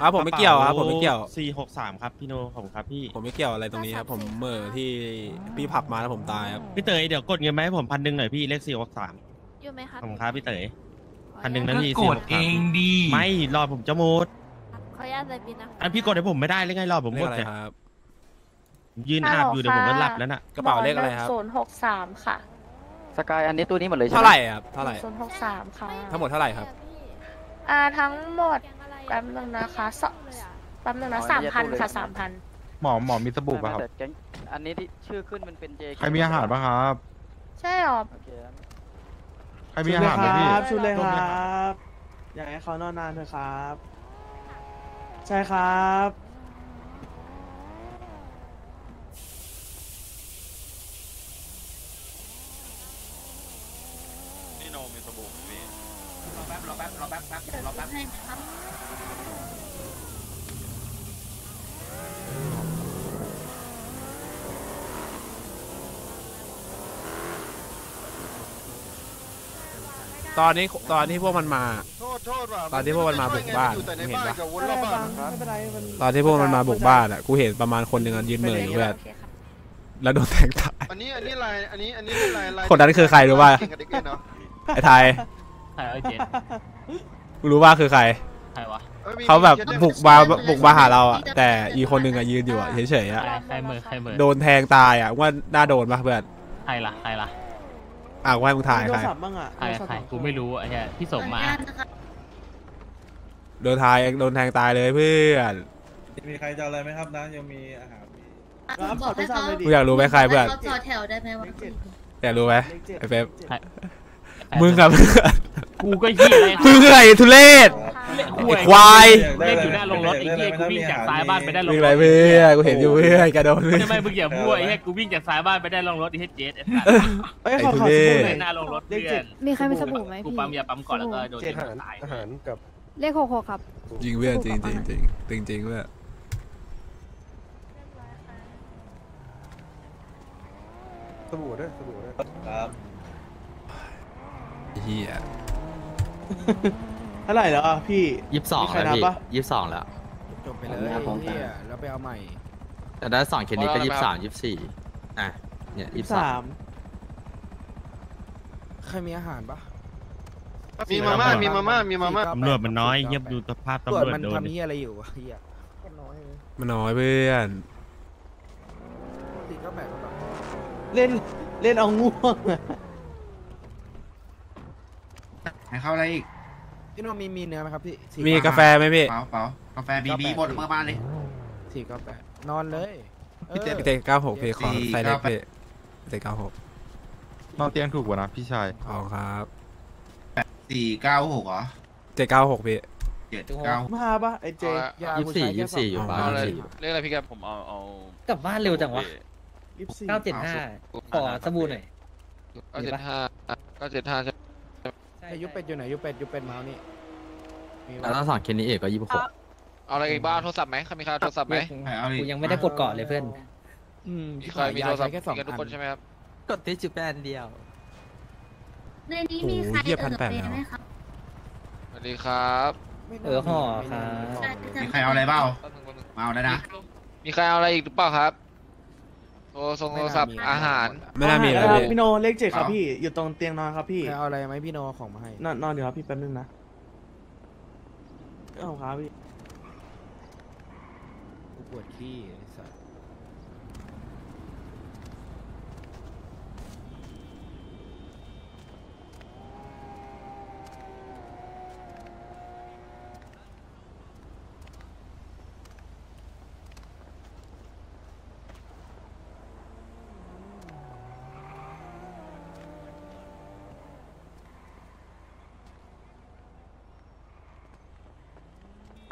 อะผมไม่เกี่ยวครับผมไม่เกี่ยว สี่หกสามครับพี่โนขอบคุณครับพี่ผมไม่เกี่ยวอะไรตรงนี้ครับผมเหม่อที่พี่ผลักมาแล้วผมตายครับพี่เต๋ยเดี๋ยวกดเงินมาให้ผมพันหนึ่งหน่อยพี่เลขสี่หกสามอยู่ไหมคะขอบคุณครับพี่เต๋ย พันหนึ่งนะ ก็พี่กดเองดีไม่รอผมจะหมดขออนุญาตเลยบินนะอันพี่กดให้ผมไม่ได้เลยไงรอผมเลหมขดอะไรเนี่ยครับยืนอาบอยู่เดี๋ยวผมก็หลับแล้วน่ะกระเป๋าเลขอะไรครับ ศูนย์หกสามค่ะสกายอันนี้ตู้นี้หมดเลยใช่ไหมเท่าไหร่ครับเท่าไหร่ ศูนย์หกสามค่ะ ทั้งหมดเท่าไหร่ครับ อ่าทั้งหมด แป๊บนึงนะคะสแป๊บนึงนะสามพันค่ะสามพันหมอหมอมีสบู่ป่ะครับ แต่แก๊งอันนี้ที่ชื่อขึ้นมันเป็น JK ใครมีอาหารป่ะครับ ใช่หรอโอเคครับใครมีอาหารไหมพี่ชุดเลยครับอยากให้เขานอนนานเถอะครับ ใช่ครับ รอแป๊บรอแป๊บรอแป๊บแป๊บรอแป๊บตอนนี้ตอนที่พวกมันมา โทษโทษว่ะตอนที่พวกมันมาบุกบ้านอยู่แต่ในเห็นบ้านปะกับวนไม่รอบเป็นไรบ้านบังไม่เป็นไรมันตอนที่พวกมันมาบุกบ้านอะกูเห็นประมาณคนหนึ่งอะยืนเหม่ออยู่เพื่อนโอเคค่ะแล้วโดนแทงตาย อันนี้อันนี้ลายอันนี้อันนี้เป็นลายลายคนนั้นคือใครรู้ป่ะ เก่งกับเด็กเล่นเนาะไอ้ไทย ใครไอ้เจนกูรู้ว่าคือใคร ใครวะอ้ยมีเขาแบบมีบุกมาบุกมาหาเราอะ แต่อีคนหนึ่งอะยืนอยู่อะเฉยๆอะ ใครใครมือใครมือโดนแทงตายอะว่าน่าโดนปะเพื่อนใครล่ะ ใครล่ะ อะว่าให้มึงถ่ายโทใครรศัพท์บ้างอะใครใครกูไม่รู้ไอ้เหี้ยพี่สมมาโดนทายโดนแทงตายเลยเพื่อนมีใครจะอะไรไหมครับนะยังมีอาหารมีรับขอโทรศัพท์เลยดิกูอยากรู้ไหมใครเพื่อนเขาต่อแถวได้ไหมวะเลขเจ็ดอยากรู้ไหมเลขเจ็ดไอ้เป๊ปจ็ดมึงกับ กูก็เหี้ยเลยมึงไอ้ทุเรศ ไอ้ควาย เล่นอยู่หน้าโรงรถไอ้เหี้ยกูวิ่งจากซ้ายบ้านไปได้โรงวิ่งรไรถเพื่อนกูเห็นอยู่เพื่อนกระโดดเพื่อนทำไมมึงอย่าพูดไอ้เหี้ยกูวิ่งจากซ้ายบ้านไปได้โรงรถไอ้เหี้ยเจสไอ้สัสเอ้ยไอ้ขอทุขอเรสศบู่หน่อย หน้าโรงรถเลเพื่ขอเจ็นดมีใครมีสบู่ไหมกูพี่ ปั๊มยาปั๊มก่อนแล้วก็โดนเจ็ดยิอาหารงตายอาหารกับเลขหกหกครับ จริงเพื่อนจริงจริงจริงจริงจริงเพื่อนสบู่ด้วยสบู่ด้วยครับไอ้เฮีย เท่าไหร่แล้วอะพี่ยี่สิบสองมีใครแล้วนับพี่ปะยี่สิบสองแล้ว จบไปเลยแล้วไปเอาใหม่ แต่ได้สองเคสนี้ก็ยี่สิบสามยี่สิบสี่อะ เนี่ยยี่สิบสาสามมใครมีอาหารปะมีมาม่ามีมาม่ามีมาม่า ตำรวจมันน้อยเยียบดูสภาพตำรวจมันโดนทำเฮียอะไรอยู่วะเฮียน้อยมันน้อยเพื่อน ติก็แบบ เล่นเล่นเอาง่วงอะ ให้เข้าอะไรอีกพี่โนมีมีเนื้อไหมครับพี่สี่มีกาแฟไหมพี่เปล่าเปล่ากาแฟบีบีหมดเมื่อวานเลยสี่ก็แปดนอนเลยพี่เต้พี่เต้เก้าหกพี่ขอสี่ใส่เล็กเก้าแปดพี่พี่เต้เก้าหกนอนเตียงถูกกว่านะพี่ชายเอาครับสี่เก้าหกเหรอเจ็ดเก้าหกพี่เจ็ดเก้ามาปะไอเจยายี่สิบสี่ยี่สิบสี่อยู่บ้านเอาเลยยี่สิบสี่เรียกอะไรพี่แกผมเอาเอากลับบ้านเร็วจังวะยี่สิบสี่เก้าเจ็ดห้าขอสบู่หน่อยเก้าเจ็ดห้าเก้าเจ็ดห้าใช่ใช่ ไอยุเป็ดอยู่ไหนยุเป็ดยุเป็ดเมาส์นี่มีแล้วถ้าสองเคสนี้เอกก็ยี่สิบหกเอาอะไรอีกบ้างโทรศัพท์ไหมใครมีใครเอาโทรศัพท์ไหมเอาดิกูยังไม่ได้กดเกาะเลยเพื่อน อืมมีใครมีโทรศัพท์แค่สองมีกันทุกคนใช่ไหมครับกดที่จุดแป้นเดียว ในนี้โอ้มีโหใครเหี้ยพันแปดเอแล้วไหมครับสวัสดีครับเออห่อครับ มีใครเอาอะไรเปล่าแป๊บนึงแป๊บนึงมาเอาแล้วนะ มีใครเอาอะไรอีกหรือเปล่าครับ โทรส่งโทรศัพท์อาหาร ไม่น่ามีแล้แล้ววพี่ พี่โนเลขเจ็ดครับพี่ อยู่ตรงเตียงนอนครับพี่ เอาอะไรไหมพี่โนของมาให้ นอนนอนเดี๋ยวครับพี่แป๊บนึงนะเอาครับพี่ กูปวดขี้ไอ้สัส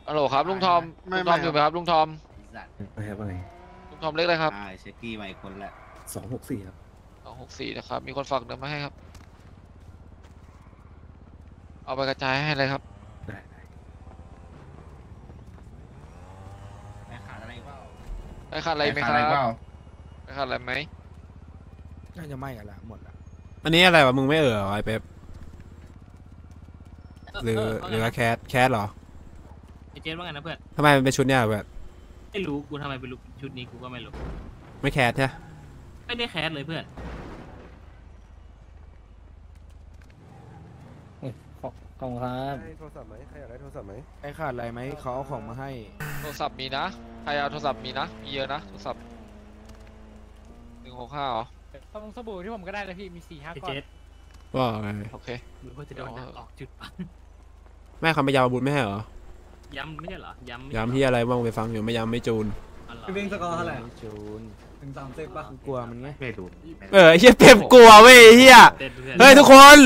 ฮัลโหลครับลุงทอมไม่ลุงทอมไม่ อยู่ไหมครับลุงทอมไม่ครับอะไรลุงทอมเล็กเลยครับอ่าเช็คกี้มาอีกคนแหละสองหกสี่ครับสองหกสี่นะครับ มีคนฝากเงินมาให้ครับ เอาไปกระจายให้เลยครับ ได้ได้แม่ขาดอะไรเปล่าได้ค่าอะไรไหมคขารัดบเปล่าได้ค่าอะไรไหมน่าจะไม่กันละหมดละอันนี้อะไรวะมึงไม่เออเหรอไอ้เป๊ปหรือหรือว่าแคทแคทเหรอ เจนว่าไงนะเพื่อนทำไมมันเป็นชุดเนี่ยเพื่อนไม่รู้กูทำไมเป็นลุกชุดนี้กูก็ไม่รู้ไม่แคสใช่ไหมไม่ได้แคสเลยเพื่อนขอบขอบคุณครับโทรศัพท์ไหมใครอยากได้โทรศัพท์ไหมไอ้ขาดอะไรไหมเขาเอาของมาให้ โทรศัพท์มีนะใครเอาโทรศัพท์มีนะ มีเยอะนะโทรศัพท์หนึ่งหกห้าเหรอต้องสบู่ที่ผมก็ได้เลยพี่ มีสี่ห้าไอ้ก้อเจนสว่าไงโอเคหรือว่าจะโดนออกจุดปังแม่คำไปยาวอาบุญไม่ให้เหรอ ย้ำไม่ใช่เหรอ ย้ำไม่ใช่ย้ำที่อะไรบ้างไปฟังอยู่ไม่ย้ำไม่จูน อ๋อเหรอพี่บิงสกอร์เท่าไหร่จูนถึงสามสิบป่ะกลัวมันไงไม่รู้เออไอ้เฮียเป๊ปกลัวเว้ยไอ้เฮียเต้นเพื่อนเฮ้ยทุกคน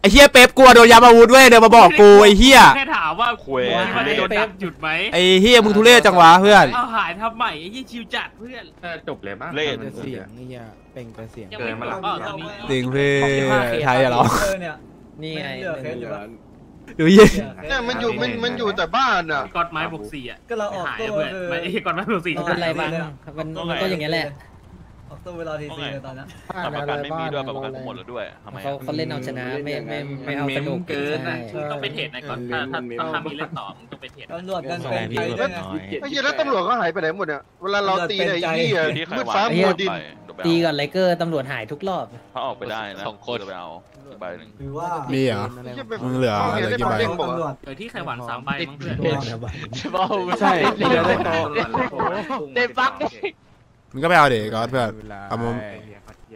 ไอ้เฮียเป๊ปกลัวโดนย้ำอาวุธเว้ยเดินมาบอกกูไอ้เฮียแค่ถามว่าคุยว่าจะโดนดักจุดไหมไอ้เฮียมึงทุเรศจังวะเพื่อน เอาหายทำใหม่ไอ้ยี่ชิวจัดเพื่อนจบเลยบ้างเล่นเสียงนี่เฮียเป่งแต่เสียง ยังไม่หมดเปล่าตอนนี้ จริงเพื่อนไทยอะเหรอ เออเนี่ย นี่ไง เหลือเคสอยู่ปะ ดูเฮียเนี่ยมันอยู่มันมันอยู่แต่บ้านอะกอดไม้บวกสี่อะก็เราออกหายตัวเพื่อนคือไม่ไอ้กอดไม้บวกสี่ไม่เป็นไรบ้างมันมันก็อย่างเงี้ยแหละ ออกตัวเวลาทีซีเลยตอนนั้นประกันไม่มีด้วยประกันหมดแล้วด้วยเขาเขาเล่นเอาชนะไม่ไม่ไม่เอาสนุกเกินใช่นะต้องไปเทรดในก่อนถ้าถ้าถ้ามีเล่นต่อมึงต้องไปเทรดตำรวจกันส่งเป็นพี่ใจเบิด้วร์ยดไงน้อยไอ้เหี้ยแล้วตำรวจก็หายไปไหนหมดเนี่ยเวลาเราตีเนี่ยไอ้เหี้ยมืดฟ้าไอ้เหี้มัยวดินตีกับไลเกอร์ตำรวจหายทุกรอบเขาออกไปได้นะสองคนไปเอาใบหนึ่งหรือว่ามีเหรอมึงเหลือเหลือกี่ใบตำรวจเออที่ไข่หวานสามใบมั้งเพื่อนใช่เดี๋ยวได้โตเดฟัก มึงก็ไปเอาเด็กก็เพื่อนเอามา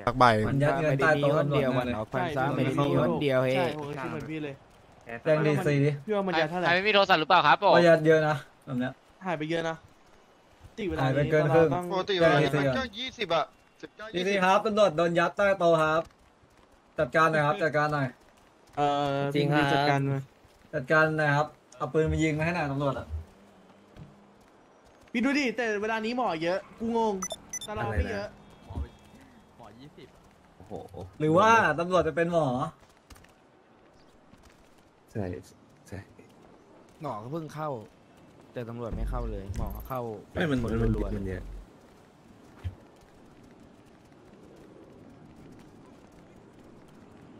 สักใบมันยัดเงินใต้โต๊ะตำรวจนั่นเลยเอาควันซ้าไม่ได้มีคนเดียวเฮ้ใช่ผมคิดเหมือนพี่เลยแจ้งดีซีพี่ว่ามันยัดเท่าไหร่ไม่มีโทรศัพท์หรือเปล่าครับผมประหยัดเยอะนะแบบเนี้ยหายไปเยอะนะตีเวลาหายไปเกินครึ่งปกติเวลามันก็ยี่สิบอะสิบเก้าดียี่ซีสิบครับตำรวจโดนยัดใต้โต๊ะครับ จัดการหน่อยครับจัดการหน่อยเอ่อจริงครับจัดการมาจัดการหน่อยครับเอาปืนมายิงมาให้หน่อยตำรวจอะพี่ดูดิแต่เวลานี้หมอเยอะกูงง ตลอดไม่เยอะหมอยี่สิบโอ้โหหรือว่าตำรวจจะเป็นหมอ ใช่ใช่หมอก็เพิ่งเข้า แต่ตำรวจไม่เข้าเลย หมอเข้าไม่มันคนมันรัวๆมันเยอะ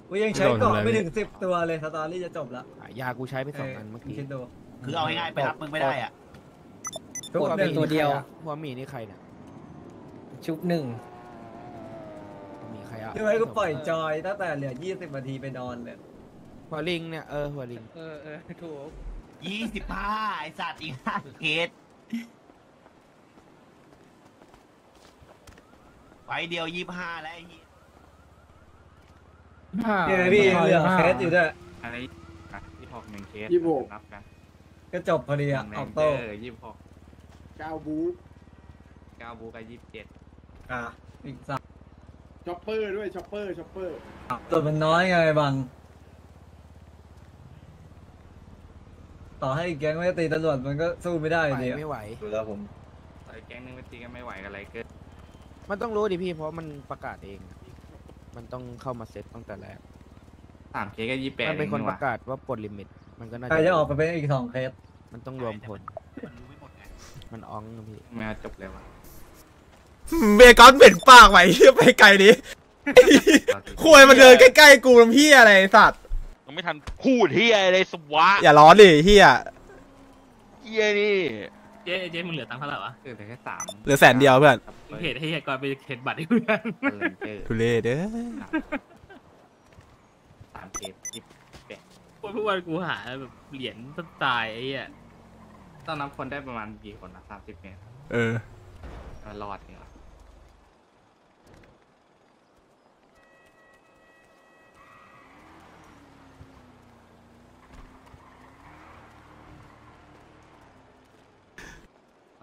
กูยังใช้เกาะไม่ถึงสิบตัวเลยสตอรี่จะจบละอะยากูใช้ไปสองอันเมื่อกี้คิดดูคือเอาง่ายๆไปรับมึงไม่ได้อะ ทุกกดหเป็นึ่นงตัวเดียว หัวหมีนี่ใครเนี่ย ชุบหนึ่งหัวหมีใครอะคือให้กูปล่อยจอยตั้งแต่เหลือยี่สิบนาทีไปนอนเลยหัวลิงเนี่ยเออหัวลิง เออเออถูกยี่สิบห้าไอสัตว์อีกห้าเคสไฟเดียวยี่ห้าแล้วไอ้เหี้ยเนี่ยพี่ยังเหลือเคสอยู่ด้วย อะไรยี่หกหนึ่งเคสยี่สิบหก นับกันก็จบพอดีอะออกโต้ยี่สิบหกเก้าบูเก้าบูกับยี่สิบเจ็ด อะอีกสามช็อปเปอร์ด้วยช็อปเปอร์ช็อปเปอร์ตัวมันน้อยไงบัง ต่อให้แก๊งไม่ตีตำรวจมันก็สู้ไม่ได้ไหวดีอะไม่ไหว ดูแล้วผมไอ้แก๊งนึงไม่ตีกันไม่ไหวกันอะไรเกินมันต้องรู้ดิพี่เพราะมันประกาศเอง มันต้องเข้ามาเซตตั้งแต่แรก สามเคสก็ยี่แปดมันเป็นคนประกาศว่าปลดลิมิต มันก็น่าใครจะออกไปเป็นอีกสองเคสมันต้องรวมผล มันอ้องนะพี่มาจบเลยวะ เบคอนเป็นปากไหวเฮียไปไกลดิคุยมันเดินใกล้ๆกูทำเฮียอะไรไอ้สัตว์ยังไม่ทันพูดเฮียอะไรสวะอย่าร้อนดิเฮียเฮียนี่เจ๊เจ๊มึงเหลือตังค์เท่าไหร่วะเหลือแค่สามเหลือแสนเดียวเพื่อนมึงเหตุให้เฮียก่อนไปเห็นบัตรให้เพื่อนทุเรศเด้อสามเคสยี่แปดพวกพวกวันกูหาแบบเหรียญสไตล์ไอ้เหี้ยต้องนับคนได้ประมาณกี่คนนะสามสิบเมตรเออรอดเนี่ย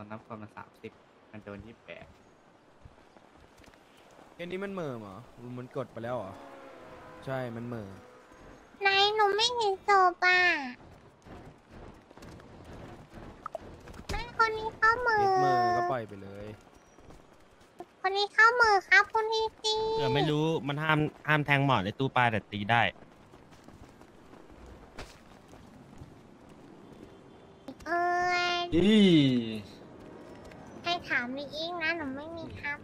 นนับคนมาสามสิบมันโดนยี่แปดเอ็นนี้มันเหม่อเหรอ มันกดไปแล้วเหรอ ใช่ มันเหม่อ ไหนหนูไม่เห็นศพอะแม่คนนี้เข้ามือ เอ็ดเหม่อก็ปล่อยไปเลย คนนี้เข้ามือครับคุณทีซีเออไม่รู้มันห้ามห้ามแทงหมอในตู้ปลาแต่ตีได้ เอออีให้ถามมีอีกนะหนูไม่มีครับ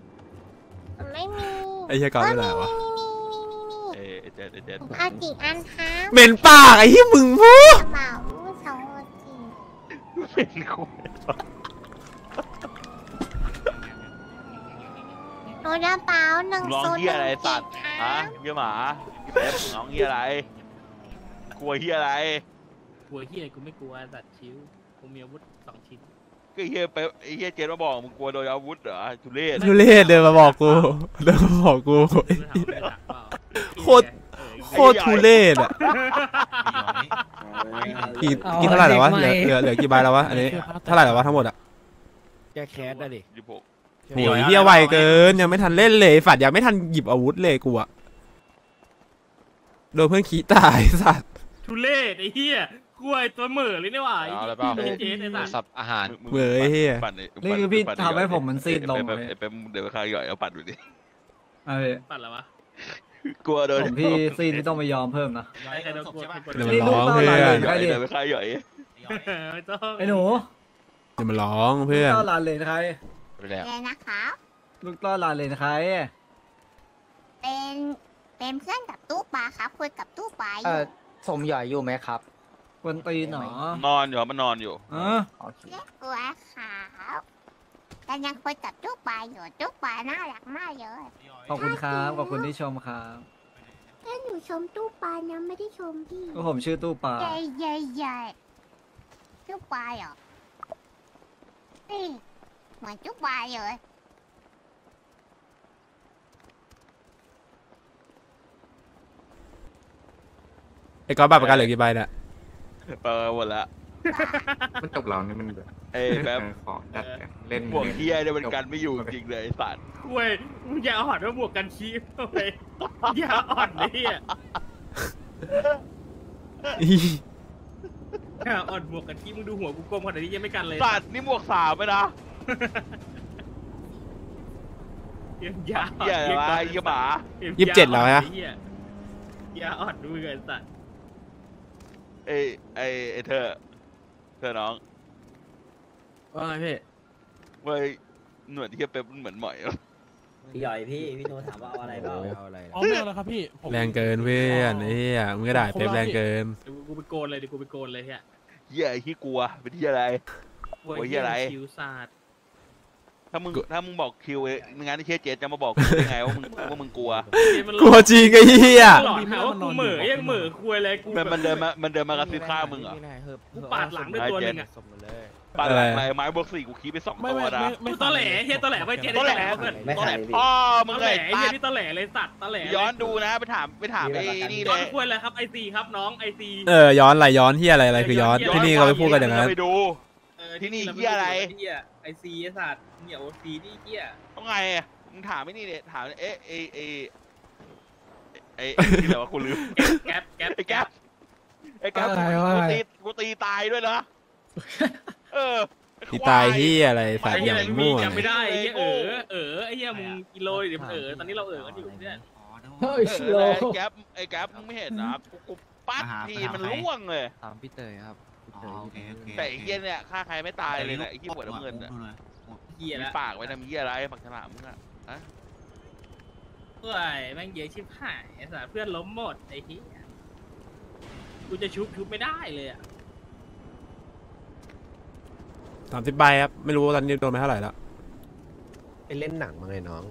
หนูไม่มีไอ้เฮียก่อนไม่ได้วะมีมีมีมีมีเอ้เจ็ดเจ็ดเอากี่อันครับเหม็นปากไอ้เฮียมึงพูดกระเป๋าสองโอทีเป็นกูหนูจะเปล่าหนึ่งร้องศูนย์เฮียอะไรหนึ่งสัเจ็ตดว์ค่ะฮะเฮียหมาเป๊ปร้องเฮียอะไร กลัวเฮียอะไร กลัวเฮียกูไม่กลัวสัตว์ชิวกูมีอาวุธสองชิ้น ก็เฮียเป๊ปไอ้เฮียเจนมาบอกมึงกลัวโดนอาวุธเหรอทุเรศทุเรศเดินมาบอกกู เดินมาบอกกูไม่ถามไม่ถามเปล่าโคตร โคตรทุเรศอะกี่กี่เท่าไหร่แล้ววะเหลือเหลือเหลือกี่ใบแล้ววะอันนี้เท่าไหร่แล้ววะทั้งหมดอะแกแคสได้ดิยี่สิบหกโหยเฮียไวเกินยังไม่ทันเล่นเลยฝัดยังไม่ทันหยิบอาวุธเลยกูอะโดนเพื่อนขี้ตายสัตว์ทุเรศไอ้เฮียก ล้วยตัวเหม่อเลยนี่หว่าเอาอะไรเปล่าไอ้เจ๊ไอ้สัตว์สับอาหารเว้ยเฮียปั่นนี่คือพี่ทำให้ผมมันซีดลงเลเลยยเป็นเดี๋ยวข้าหย่อยเอาปั่นดูดิเอ้ยปัดแล้ววะกลัวโดนผมพี่ซีนที่ต้องไปยอมเพิ่มนะใครโดนกลัวใครกลัวเดี๋ยวมันร้องเพื่อนหย่อยเดี๋ยวข้าหย่อยไม่ต้องไอ้หนูเดี๋ยวมันร้องเพื่อนต้อนลานเลนใครไปแล้วเลยนะคะลูกต้อนลานเลนใครเป็นเป็นเพื่อนกับตู้ปลาครับคุยกับตู้ปลาอเอยู่อสมหย่อยอยู่ไหมครับ กวนตีนหนอนอนอยู่ครับมันนอนอยู่ เออเรียกกลัวขาวแต่ยังคุยกับตู้ปลาอยู่ตู้ปลาน่ารักมากเลยขอบคุณครับขอบคุณที่ชมครับแค่หนูชมตู้ปลายังไม่ได้ชมพี่ก็ผมชื่อตู้ปลาใหญ่ใหญ่ใหญ่ตู้ปลาเหรอนี่เหมือนตู้ปลาเลยไอ้ก๊อฟบัตรประกันเหลือกี่ใบเนี่ย เปิดหมดละมันจบเรานี่มันแบบเอ้ยแบบขอจัดกันเล่นพวกเฮียเนี่ยมันกันไม่อยู่จริงเลยไอ้สัตว์กล้วยมึงอย่าอ่อนว่าบวกกันคีบเอาไปอย่าอ่อนเลยเฮียอย่าอ่อนบวกกันคีบมึงดูหัวกูกลมขนาดนี้ยังไม่กันเลยสัตว์นี่หมวกสามไหมนะยังอย่าเฮียอะไรวะเฮียหมายี่สิบเจ็ดแล้วฮะเหี้ยอย่าอ่อนดูเกินสัตว์เอ้ย ไอ้ไอ้เธอ เธอน้องว่าไงพี่ เว้ยหนวดที่เป๊ปมันเหมือนหมอยอะพี่หย่อยพี่พี่โทรถามว่าเอาอะไรเปล่าเอาอะไรอ๋อไม่เอาแล้วครับพี่ผมแรงเกินเพื่อนไอ้เฮียมึงก็ด่าเป๊ปแรงเกิน เดี๋ยวกูไปโกนเลยเดี๋ยวกูไปโกนเลยเฮียเฮียไอ้ที่กลัวเป็นที่อะไร โอ้ยเหี้ยอะไร คิวศาสตร์ ถ้ามึงถ้ามึงบอกคิวเองงั้นไอ้เชี่ยเจจะมาบอกกูได้ไงว่ามึงว่ามึงกลัวกลัวจริงไอ้เฮียหลอนหาว่ากูเหม่อยังเหม่อคุยอะไรกูมันมันเดินมามันเดินมากระซิบข้างมึงเหรอกูปาดหลังด้วยตัวหนึ่งอะสมมาเลยปาดหลังอะไรไม้บวกสี่กูคีบไปสองไม่ตัวไม่นะไม่ไม่กูตอแหลเฮียตอแหลไว้เจ๊ตอแหลเพื่อนตอแหลพ่อมึตงอแหเลลยไอ้เฮียนี่ตอแหลเลยสัตว์ตอแหลย้อนดูนะไปถามไปถามไอ้นี่เลย้อนยคุยอะไรครับไอซีครับน้องไอซีเออย้อนอะไรย้อนเฮียอะไรอะไรคือย้อนที่นี่เขาไม่พูดกันอย่างนั้นไปดูที่นี่เหี้ยอะไรเฮีย ไอซีไอสัตว์เหนียวซีนี่เฮียต้องไงอะมึงถามไอ้นี่เนี่ยถามเอ๊ะไอ้ไอ้ไอ้ไอ้ที่ไหนวะกูลืมแก๊ปแก๊ปไอ้แก๊ปไอ้แก๊ปอะไรวะ กูตีกูตีตายด้วยนะเออไอ้ที่ควตายเฮียอะไรไอสัตว์อเฮียย่างอะไรมีมั่วจำไม่ได้ไอเฮียเออเออไอเฮียมึงกิโลเดี๋ยวเออตอนนี้เราเออกันอยู่เนี่ยเฮ้ยเอโลอไอ้แก๊ปไอ้แก๊ปมึงไม่เห็นนะกูกูปัดทีมันล่วงเลยถามพี่เตยครับ พี่เตยแต่ไอ้เหี้ยเนี่ยฆ่าใครไม่ตายเลยนะไอ้ที่หัวน้ำเงินอะเฮียมีละปากไว้ทำเหี้ยอะไรปากฉลามมึงอะฮะเพื่อแม่งเยอะชิบหายไอสัตว์เพื่อนล้มหมดไอเฮียกูจะชุบชุบไม่ได้เลยอะสามสิบใบครับ ไม่รู้ว่าตอนนี้โดนไปเท่าไหร่แล้วไปเล่นหนังมาไงน้อง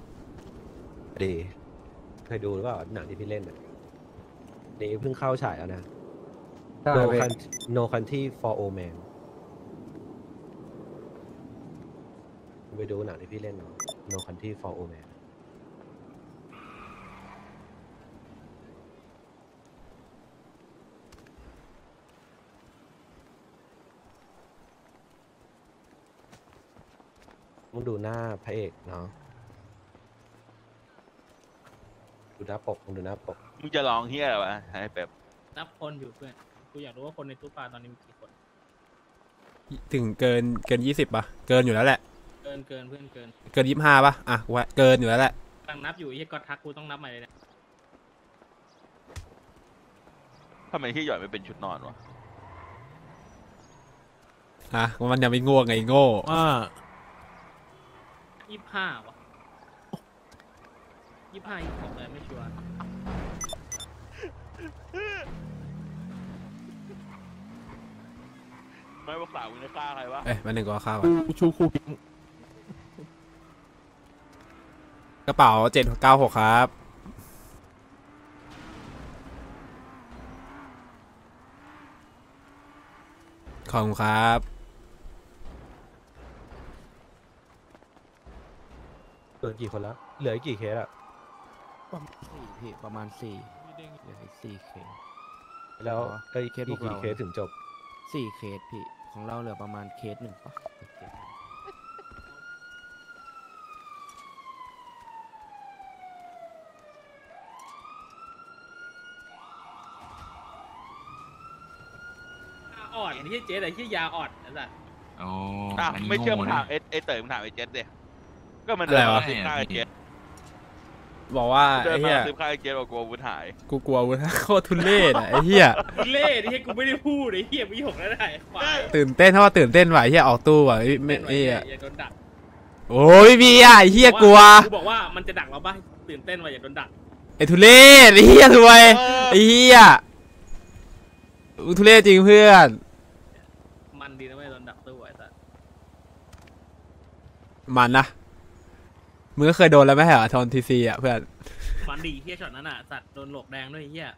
ดี เคยดูหรือเปล่าหนังที่พี่เล่นอะดีเพิ่งเข้าฉายแล้วนะ No Country No Country for Old Man ไปดูหนังที่พี่เล่นเนาะ No Country for Old Man มึงดูหน้าพระเอกเนาะ ดูหน้าปกมึงดูหน้าปก มึงจะลองเหี้ยอะไรวะให้เป๊ปนับคนอยู่เพื่อน กูอยากรู้ว่าคนในตู้ปลาตอนนี้มีกี่คน ถึงเกินเกินยี่สิบป่ะ เกินอยู่แล้วแหละ เกินเกินเพื่อนเกิน เกินยี่สิบห้าป่ะ อะกูว่าเกินอยู่แล้วแหละกำลังนับอยู่ไอ้เหี้ยก็ทักกูต้องนับใหม่เลยเนี่ยทำไมที่หย่อยไม่เป็นชุดนอนวะอะมันยังไม่ง่วงไงโง่อ่ายี่สิบห้าวะยี่สิบห้ายี่สิบหกเลยไม่ชัวร์ ไม่บอกสาวมึงจะฆ่าใครวะเอ้ยมาหนึ่งก็ข้าวชูคู่พิงกระเป๋าเจ็ดเก้าหกครับ ขอบคุณครับโดนกี่คนแล้ว เหลืออีกกี่เคสอะประมาณสี่พี่ประมาณสี่เหลืออีกสี่เคสแล้วอ๋อเอ้ยเคสพวอีกกกี่เราเคสถึงจบสี่เคสพี่ ของเราเหลือประมาณเคสหนึ่งปะอ่อนไอ้เหี้ยเจ๊แต่เหี้ยยาอ่อนนั่นแหละโอ้อะนนี้ไม่เชื่อมึงโง่ถามนะเอเอเต๋อมึงถามไอ้เจ็ดดิก็มันอะไรวะเดินมาซื้อข้าวไอ้เจ็ด บอกว่าเดิไอ้นเหี้มายซื้อข้าวไอ้เจ็ดบอกกลัววุ้นหาย กูกลัววุ้นโคตรทุเรศอะไอ้เหี้ยเล่ดิเหี้ยกูไม่ได้พูดไอ้เหี้ยไม่หยกแล้วได้ควายตื่นเต้นเพราะว่าตื่นเต้นว่ะไอ้เหี้ยออกตู้ว่ะไอ้ไม่เล่นไว้ไอ้เหี้ยอย่าโดนดักโอ้ยพี่อะไอ้เหี้ยกลัวกูบอกว่ามันจะดักเราป่ะตื่นเต้นว่าอย่าโดนดักไอ้ทุเรศไอ้เหี้ยรวยไอ้เหี้ยอุ๊ยทุเรศจริงเพื่อนมันดีนะไม่โดนดักตู้ไอ้สัสมันนะ มึงก็เคยโดนแล้วไหมเหรอทอนทีซีอะเพื่อนมันดีเหี้ยช็อตนั้นอะสัตว์โดนหลอกแดงด้วยไอ้เหี้ย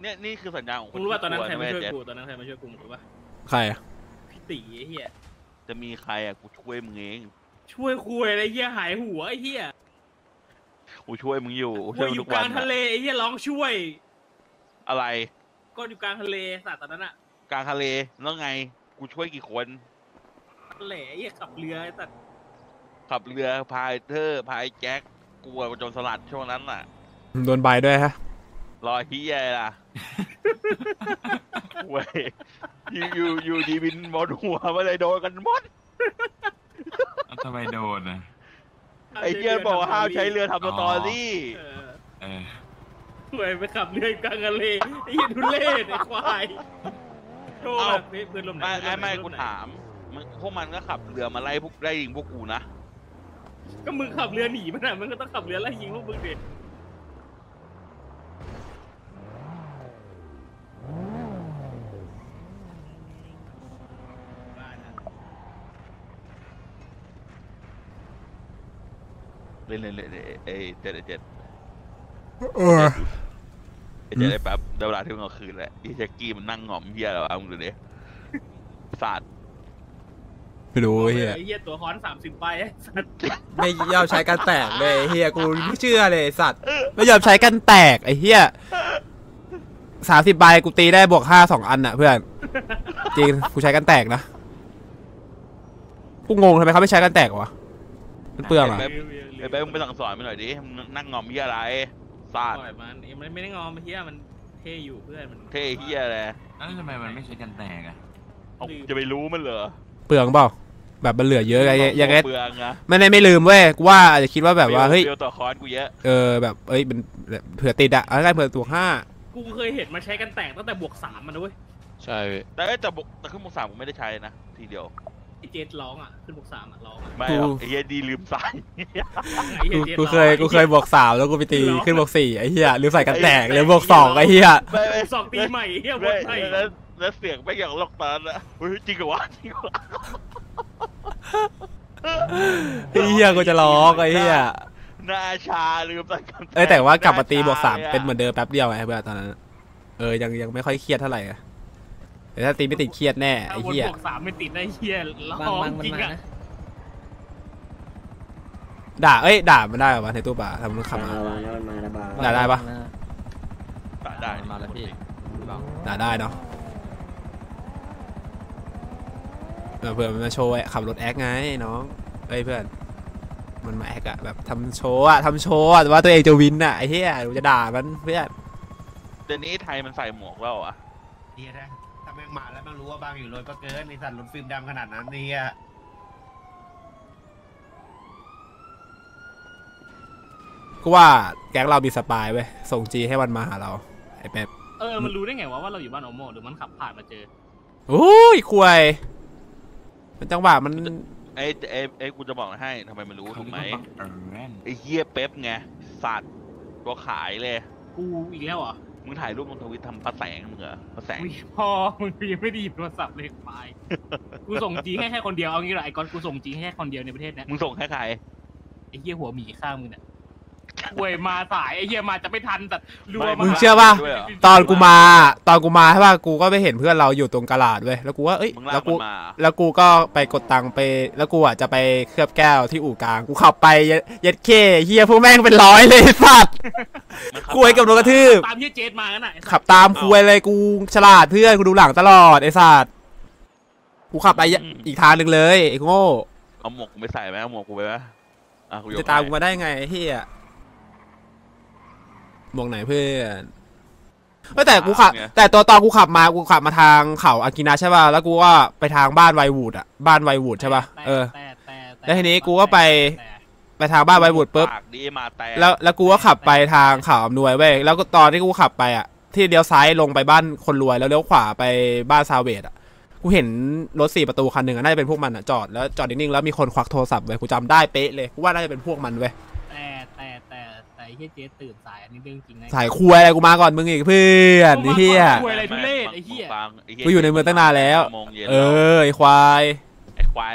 เนี่ยนี่คือสัญญาณของคมึนงรู้ป่ะตอนนั้นกลัใครมาช่วยเจ็ดกูตอนนั้นใครมาช่วยกูมึงรู้ป่ะใครอะพี่ตีไอ้เหี้ยจะมีใครอะกูช่วยมึงเองช่วยคุยอะไรเหี้ยหายหัวไอ้เหี้ยกูช่วยมึงอยู่กูกูช่วยอมึงยู่ทุกกวัลานงทะเลไอ้เหี้ยร้องช่วยอะไรก็อยู่กลางทะเลสัตว์ตอนนั้นอะกลางทะเลแล้วไงกูช่วยกี่คนทะเลไอ้เหี้ยขับเรือไอ้สัตว์ ขับเรือพายเธอพายแจ็คกลัวโจรสลัดช่วงนั้นน่ะ โดนใบด้วยฮะรอยพี่ใหญ่ล่ะเว้ยอยู่อยู่อยู่ดีบินบนหัวมาเลยโดนกันหมดเอ้าทำไมโดนอะไอ้เหี้ยบอกว่าห้ามใช้เรือทำสตอรี่เออเออช่วยไปขับเรืออยู่กลางทะเลไอ้เหี้ยทุเล่ไอ้ควายโทรเอ้าแบบเฮ้ยเพื่อนลมไหนไม่เพื่อนลไม่หนไม่เพื่กูอนลหนถามมันพวกมันก็ขับเรือมาไล่พวกไล่ยิงพวกกูนะ ก็มึงขับเรือหนีมันอะมึงก็ต้องขับเรือไล่ยิงพวกมึงดิเล่นเล่นเล่นไอ้เจ็ดไอ้เจ็ดเออไอ้เจ็ดไอ้แป๊บเดี๋ยวเวลาที่มึงเอาคืนแหละไอ้แจ็คกี้มันนั่งหง่อมเฮียอะไรวะมึงดูดิสาด ไม่รู้ไอ้เหี้ยไอ้เหี้ยตัวฮ้อนสามสิบใบไอ้สัตว์ไม่ยอมใช้กันแตกเลยไอ้เฮียกูไม่เชื่อเลยไอ้สัตว์ไม่ยอมใช้กันแตกไอ้เฮียสามสิบใบกูตีได้บวกห้าสองอันน่ะเพื่อนจริงกูใช้กันแตกนะกูงงทำไมเขาไม่ใช้กันแตกวะมันเปลืองอะไอ้แป๊บมึงไปสั่งสอนมันหน่อยดิมึงนั่งงอมเฮียอะไรสาดปล่อยมันเอ้ยมันไม่ได้งอมไอ้เหี้ยมันเท่อยู่เพื่อนมันเท่เฮียอะไรแล้วทำไมมันไม่ใช้กันแตกอะเอาจะไปรู้มันเหรอเปลืองเปล่า แบบมันเหลือเยอะไงยังไงเปลืองนะไม่ได้ไม่ลืมเว้ยกูว่าอาจจะคิดว่าแบบว่าเฮ้ยเปรี้ยวต่อคอนกูเยอะเออแบบเอ้ยมันเผื่อติดอะเอาง่ายๆเผื่อตัวห้ากูเคยเห็นมันใช้กันแตกตั้งแต่บวกสามมันนะเว้ยใช่แต่เอ้ยแต่บุกแต่ขึ้นบวกสามกูไม่ได้ใช้นะทีเดียวไอ้เจดร้องอะขึ้นบวกสามอะร้องอะไม่หรอกไอ้เฮียดีลืมใส่ไอ้เหี้กูยจดกูร้องเคยกูเคยบวกสามแล้วกูไปตีหรอขึ้นบวกสี่ไอ้เหี้ยหรือใส่กันแตกเลยบวกสองไอ้เหี้ยไม่ไม่สองตีใหม่ไอ้เหี้ยบไม่นใหม่แล้วแล้วเสียงไม่อย่างลอกตอนนะเฮ้ยจริงเหรอวะจริงเหรอวะ ไอ้เหี้ยกูจะร้องไอ้เหี้ยหน้าชาลืมใส่กันเอ้ยแต่ว่ากลับมาตีบวกสามหชเป็นเหมือนเดิมแป๊บเดียวไงเพื่อนตอนนั้นเออยังยังไม่ค่อยเครียดเท่าไหร่อะแต่ถ้าตีไม่ติดเครียดแน่ไอ้ถ้าวนเหี้ยบวกสามไม่ติดไอ้เหี้ยร้บางองบางมันจริงมาอะนะด่าเอ้ยด่ามันได้เหรอวะในตู้ป่าทำมันขับมาระวังนะมันมานะบางด่าได้ปะด่าได้มาแล้วพี่พี่บอกด่าได้เนาะ เออเพื่อนมันมาโชว์ไอ้ขับรถแอคไงน้องเอ้ยเพื่อน มันมาแอคอะแบบทำโชว์อะทำโชว์อะว่าตัวเองจะวินอะไอ้เหี้ยกูจะด่ามันเพื่อนเดี๋ยวนี้ไทยมันใส่หมวกแล้วเหรอะเฮียนะถ้าแม่งมาแล้วแม่งรู้ว่าบางอยู่รถก็เกินในสัตว์รถฟิล์มดำขนาดนั้นเนี่ยกูว่าแก๊งเรามีสปายเว้ยส่งจีให้มันมาหาเราไอ้แป๊บเออมันรู้ได้ไงวะว่าเราอยู่บ้านโอโมหรือมันขับผ่านมาเจอโอ้ยควย มันจังหวะมันไอ้ไอ้ไอ้กูจะบอกให้ทำไมมันรู้เขาถูกเรียกไหมว่าบังเอิญไอ้เฮียเป๊ปไงสัตว์ตัวขายเลย กูอีกแล้วเหรอ มึงถ่ายรูปลงทวิตทำพระแสงมึงเหรอพระแสงอุ๊ยพ่อมึงยังไม่ไดีโทรศัพท์เลยไปกูส่งจีให้แค่คนเดียวเอางี้เหรอไอ้ก้อนกูส่งจีให้แค่คนเดียวในประเทศเนี้ยมึงส่งให้ใครไอ้เหี้ยหัวหมีข้างมึงเนี่ย เว้ยมาสายไอ้เหี้ยมาจะไม่ทันแต่รัวไม่มามึงเชื่อป่ะด้วยเหรอ ตอนกูมา ตอนกูมาใช่ป่ะกูก็ไปเห็นเพื่อนเราอยู่ตรงกระลาดเว้ยแล้วกูว่าเอ้ยมึงลากแล้วกูมันมาแล้วกูก็ไปกดตังค์ไป แล้วกูอะจะไปเคลือบแก้วที่อู่กลางกูขับไปเย็ดเย็ดเคเฮียพวกแม่งเป็นร้อยเลยไอ้สัตว์มันขับคุยกับโดนกระทืบตามเหี้ยเจดมากันน่ะไอ้สัสขับตามคุยเลยกูฉลาดเพื่อนกูดูหลังตลอดไอ้สัตว์กูขับไปอีกทางหนึ่งเลยไอ้โง่เอาหมวกกูไปใส่ไหมเอาหมวกกูไปไหมอะกูยกจะตามให้กูมาได้ไงไอ้เฮีย มองไหนเพื่อนเอ้ยแต่กูขับ แต่ตัวตอนกูขับมากูขับมาทางเขาอากินะใช่ป่ะแล้วกูก็ไปทางบ้านไววูดอะบ้านไววูดใช่ป่ะเออแต่แต่แต่แล้วทีนี้กูก็ไปไปทางบ้านไววูดปุ๊บปากดีมาแต่แล้วแล้วกูก็ขับไปทางเขาอำนวยเว้ยแล้วก็ตอนที่กูขับไปอะที่เลี้ยวซ้ายลงไปบ้านคนรวยแล้วเลี้ยวขวาไปบ้านซาเวดอะกูเห็นรถสี่ประตูคันหนึ่งอะน่าจะเป็นพวกมันอะจอดแล้วจอดนิ่งๆแล้วมีคนควักโทรศัพท์ไว้ยกูจำได้เป๊ะเลยกูว่าน่าจะเป็นพวกมันเว้ย แต่แต่แต่แต่ไอ้ เฮียเจสตื่นสายอันนี้เรื่องจริงนะสายคุยอะไรกูมาก่อนมึงอีกเพื่อนไอ้เหี้ย คุยอะไรทุเรศไอ้เหี้ยฟังไเหี้กูอยู่ในเมืองตั้งนานแล้วโมงเย็นเอแล้วอไอ้ควายไอ้ควาย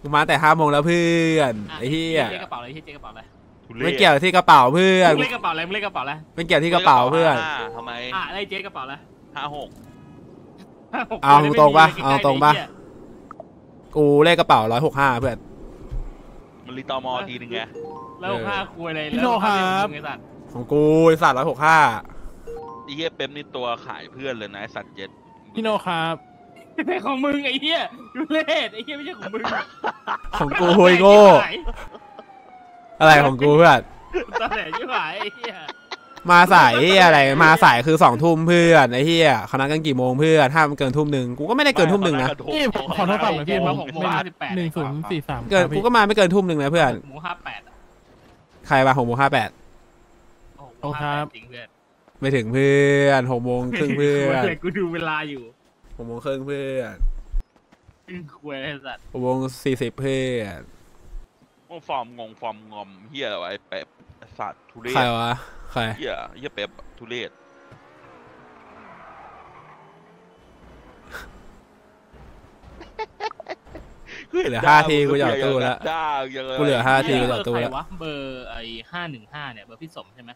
กูมาแต่ห้าโมงแล้วเพื่อนอะไอ้เหี้ยเจ๊กระเป๋าอะไรเฮียเจ๊กระเป๋าอะไรทุเรศไม่เกี่ยวที่กระเป๋าเพื่อนมึงเล่นกระเป๋าอะไรมึงเล่นกระเป๋าอะไรไม่เกี่ยวที่กระเป๋าเพื่อนห้าทำไมอะไอ้เจ๊กระเป๋าอะไรห้าหกเอาตรงปะไม่มีเอาตรงปะใกล้ๆไอ้เหี้ยกูเลขกระเป๋าร้อยหกห้าเพื่อน มันรีตอมอทีนึงไงแล้วห้าคุยอะไรพี่โนครับ แล้วห้าเล่นมึงไอ้สัตว์ของกูไอ้สัตว์ร้อยหกห้าไอ้เหี้ยเป๊ปนี่ตัวขายเพื่อนเลยนะไอ้สัตว์เจ็ดพี่โนครับไม่ของมึงไอ้เหี้ยทุเรศไอ้เหี้ยไม่ใช่ของมึงของกูไอ้โง่ อะไรของกูเพื่อน ตอนไหนชิบหายไอ้เหี้ย มาสายเหี้ยอะไร มาสายคือสองทุ่มเพื่อนไอ้เหี้ยเขานัดกันกี่โมงเพื่อนห้ามมันเกินทุ่มหนึ่งกูก็ไม่ได้เกินทุ่มหนึ่งนะนี่ผมขอโทษครับหน่อยพี่เจ๊ผมามหกโมงห้าสิบแปดหนึ่งศูนย์สี่สามเกินกูก็มาไม่เกินทุ่มหนึ่งนะเพื่อนหมูห้าแปดอะใครมาหกโมงห้าแปดโอ้โหห้าแปดจริงเพื่อนไม่ถึงเพื่อนหกโมงครึ่งเพื่อนคุยกูดูเวลาอยู่หกโมงครึ่งเพื่อนอึ้งคุยไอ้สัตว์หกโมงสี่สิบเพื่อนโอ้ฟอร์มงงฟอร์มงอมเหี้ยอะไรวะไอ้เป๊ปไอ้สัตว์ทุเรศใครวะ ใครเหี้ยเหี้ยเป๊ปทุเรศเหลือห้าทีกูจะเอาตู้แล้วด่าอย่างกูเหลือห้าทีเบกูอจะร์ตู้ใครแล้ววะเบอร์ไอ้ห้าหนึ่งห้าเนี่ยเบอร์พี่สมใช่ไหม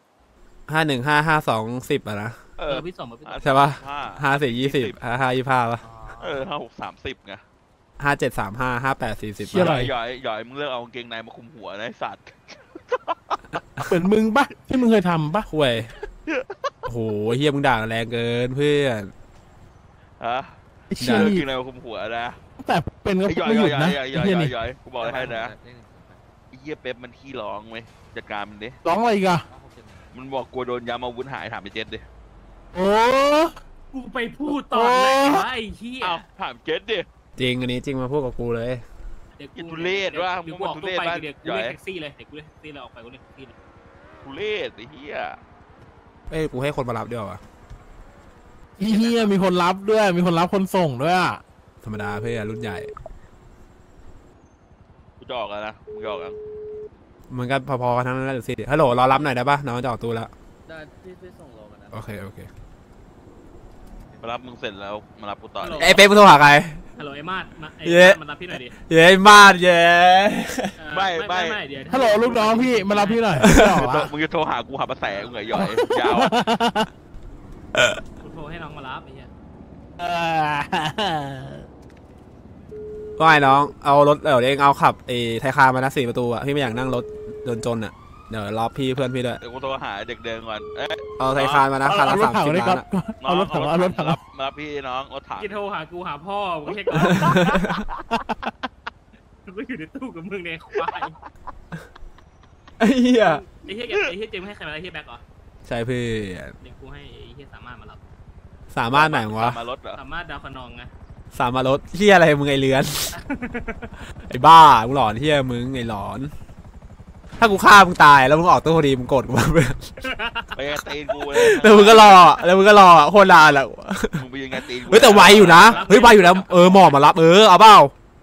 ห้าหนึ่งห้าห้าสองสิบอะนะเอเบออร์พี่สมเบอร์พี่สมใช่ปะห้าห้าสี่ยี่สิบห้าห้ายี่ห้าปะเออห้าหกสามสิบไงห้าเจ็ดสามห้าห้าแปดสี่สิบเชี่ยอะไรหย่อยหย่อยมึงเลือกเอากางเกงในมาคุมหัวนะไอ้สัตว์ เหมือนมึงปะที่มึงเคยทำปะห่วยโอ้โหเฮียมึงด่าแรงเกินเพื่อนฮะไอ้เลืเชี่ยอกกางนี่เกงในมาคุมหัวนะแต่เป็นก็ไอ้หย่อยไม่หหย่ยุอยดหย่อยนะหย่อยไอ้หย่เหี้อยยนี่หย่อยกูบอกให้นะไอ้เหี้ยเป๊ปมันขี้ร้องเว้ยจัดการมันดิร้องอะไรอีกันมันบอกกลัวโดนยามอาวุธหายถามไปเจ็ดดิโอ้กูไปพูดตอนไหนวะไอ้เหี้ยอ้าวถามเจ็ดดิจริงอันนี้จริงมาพูดกับกูเลย เดี๋ยวกินทุเรศว่ะเดี๋ยวมึกูงออกทุตู้เรศไปบ้านเดี๋ยวกูหย่อยเรียกแท็กซี่เลยเดี๋ยวกูเรียกแท็กซี่เลยออกไปกูเรียกแท็กซี่เลยทุเรศไอ้เหี้ยเอ้ยกูให้คนมารับดีกว่าวะยเฮียมีคนรับด้วย มีคนรับคนส่งด้วยอะธรรมดาเพื่อนรุ่นใหญ่ กูจะออกแล้วนะมึงจะออกยังมันก็พอๆกันทั้งนั้นแหละสิฮัลโหลรอรับหน่อยได้ปะน้องจะออกตู้แล้ว ได้พี่พี่ส่งโลมานะ โอเค โอเคมารับมึงเสร็จแล้วมารับกูต่อเลย ไอ้เป๊กมึงโทรหาใคร ฮัลโหลไอ้มาดมาไอ้เย้ มาดมารับพี่หน่อยดิเย้มาดเย้เออไม่ไม่ ไม่ไม่เดี๋ยวฮัลโหลลูกน้องพี่มารับพี่หน่อยไม่หรอวะมึงจะโทรหากูหาภาษามึงเหรอหย่อยยาวอะกูโทรให้น้องมารับไอ้เหี้ยเออว่าไงน้อง เอารถเดี๋ยวเองเอาขับไอ้ไทยคาร์มานะสี่ประตูอะพี่ไม่อยากนั่งรถโดนจนอะเดี๋ยวรอพี่เพื่อนพี่ด้วยเดี๋ยวกูโทรหาเด็กเดินก่อนเอ๊ะ เอาไทยคาร์มานะคันเอาละรถสามถังสิบด้วยคล้ารันบอะเอารถถังเอารถถัง มาบมารับพี่น้องรถถังจะโทรหากูหาพ่อมึงไม่ใช่กูกูก็อยู่ในตู้กับมึงในควายไอ้เหี้ยไอ้เหี้ยไอ้เหี้ยเจมส์ให้ใครมาไอ้เหี้ยแบ็คเหรอใช่เพื่อนเดี๋ยวกูให้ไอ้เหี้ยสามารถมารับ สามารถไหนวะ มารถเหรอสามารถดาวคะนองไงสามารถรถเฮียอะไรมึงไอเลือน ไอ้บ้ามึงหลอนเฮียมึงไอหลอน ถ้ากูฆ่ามึงตายแล้วมึงออกตู้พอดีมึงกดกูมาเพื่อนไปไงตีนกูเลยแล้วมึงก็รอแล้วมึงก็รอโคตรนานแหละมึงไปยังไงตีนกูเฮ้ยแต่ไวอยู่นะเฮ้ยไวอยู่นะเออหมอมารับเออเอาเปล่า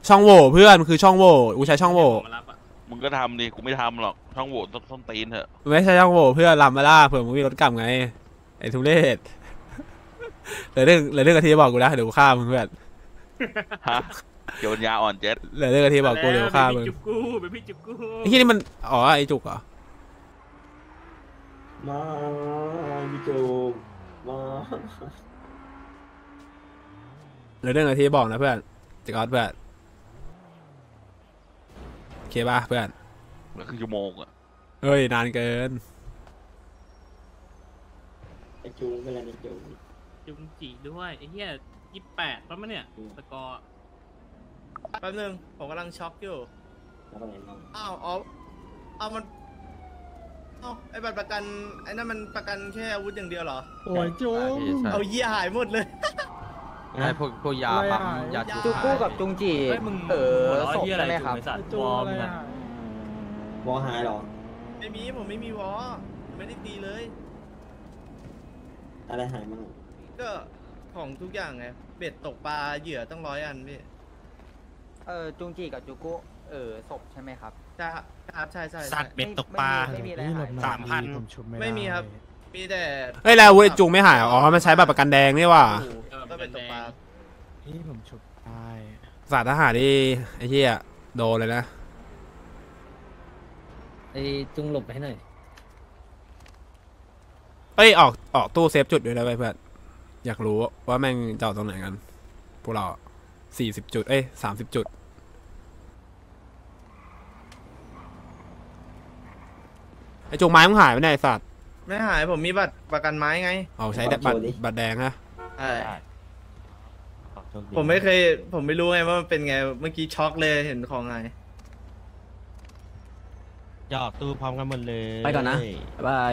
ช่องโหว่เพื่อนมันคือช่องโหว่กูใช้ช่องโหว่มารับอะมึงก็ทำดิกูไม่ทำหรอกช่องโหว่ต้นต้นตีนเถอะไม่ใช่ช่องโหว่เพื่อนลำมาล่าเผื่อมึงมีรถกลับไงไอ้ทุเรศเหลือเรื่องเหลือเรื่องกะทิบอกกูนะเดี๋ยวกูฆ่ามึงเพื่อนฮะ เกี่ยวปัญญาอ่อนเจ็ดเหลือเรื่องกะทิบอกกูเดี๋ยวกูฆ่ามึงเป็นพี่จุกกูเป็นพี่จุกกูไอ้ที่นี่มันอ๋อไอ้จุกเหรอมาพี่จูมาเหลือเรื่องกะทิบอกนะเพื่อนจะกอดเพื่อนโอเคป่ะเพื่อนเหลือครึ่งชั่วโมงอะเฮ้ยนานเกินไอจูเป็นอะไรไอจูจุงจีด้วยไอ้เหี้ยยี่แปดแล้วมั้งเนี่ยสกอร์ แป๊บนึงผมกำลังช็อกอยู่แล้วก็ไหนน้องอ้าวอ๋อเอามันเอ้าไอ้บัตรประกันไอ้นั่นมันประกันแค่อาวุธอย่างเดียวเหรอ โอ้ยจูใช่พี่ใช่ เอาเยี่ยหายหมดเลยไอ้พวกพวกยาปั๊มยาจุจุกกู้กับจุงจีเฮ้ยมึงเออหัวเราะศพเหี้ยอะไรใช่ไหมครับจุกไอ้สัตว์จูวอร์มอะไรกันอะวอหายหรอ ไม่มีผมไม่มีวอไม่ได้ตีเลย อะไรหายมั่งก็ของทุกอย่างไงเบ็ดตกปลาเหยื่อต้องร้อยอันพี่ เออจุงจีกับจุกกู้เออศพใช่ไหมครับ ใช่ครับครับใช่ใช่ใช่สัตว์เบ็ดตกปลา ไม่มีอะไรหายสามพัน ไม่มีครับ มีแต่เฮ้ยแล้วเว้ยจุงไม่หายเหรออ๋อมันใช้บัตรประกันแดงนี่ว่ะหมูก็เบ็ดตกปลาพี่ผมฉุบตายสาทหารนี่ไอ้เหี้ยโดนเลยนะไอจุงหลบไปให้หน่อยเอ้ยออกออกตู้เซฟจุดด้วยนะเว้ยเพื่อนอยากรู้ว่าแม่งจะเอาตรงไหนกัน พวกเราสี่สิบจุด เอ้ยสามสิบจุด ไอ้จุงไม้มึงหายไปไหนยไอ้สัตว์ไม่หายผมมีบัตรประกันไม้ไง เอาใช้แต่บัตรบัตรแดงฮะใช่ผมไม่เคย ผมไม่รู้ไงว่ามันเป็นไง เมื่อกี้ช็อกเลยเห็นของไงหยอกตู้พร้อมกันหมดเลยไปก่อนนะ บ๊ายบาย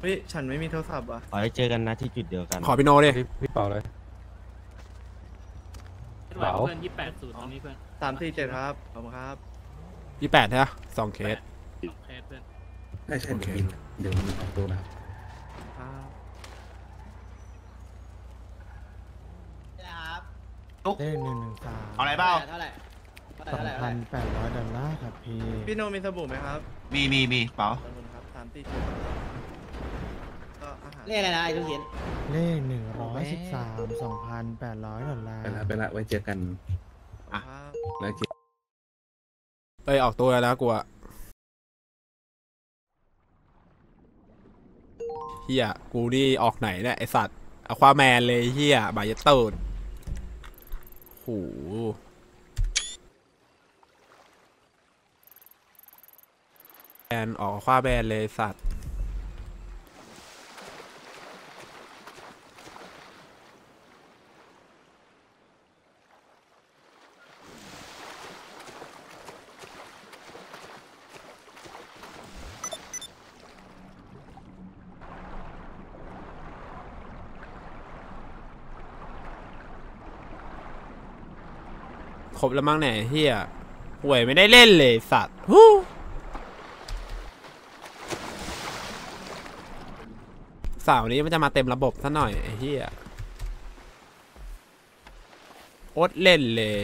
เฮ้ยฉันไม่มีโทรศัพท์อะขอให้เจอกันนะที่จุดเดียวกัน ขอพี่โนดิพี่เปาเลยไหวเพื่อนยี่แปดศูนย์ตรงนี้เพื่อนสามสี่เจ็ดครับ ขอบคุณครับยี่แปดใช่ไหมสองเคสโอเคเพื่อน ใช่ใช่โอเคเดี๋ยวมีตู้นะครับเลขหนึ่งหนึ่งสามเอาอะไรเปล่าเท่าไหร่สองพันแปดร้อยดอลลาร์ครับพี่พี่โนมีสบู่ไหมครับมีมีมีเปล่าขอบคุณครับสามสี่เจ็ดก็อาหารเรียกอะไรนะไอจุงจีเลขหนึ่งร้อยสิบสามสองพันแปดร้อยดอลลาร์ไปละไปละไว้เจอกันครับแล้วเจอเอ้ยออกตัวแล้วนะกูอะ เฮียกูนี่ออกไหนเนี่ยไอสัตว์อควาแมนเลยเฮียบายเติร์ดโหแมนออกควาแมนเลยสัตว์ ครบแล้วมั้งเนี่ยเฮียห่วยไม่ได้เล่นเลยสัตว์ฮู้สาวนี้มันจะมาเต็มระบบซะหน่อยไอ้เฮียอดเล่นเลย